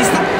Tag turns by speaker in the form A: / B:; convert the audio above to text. A: でした。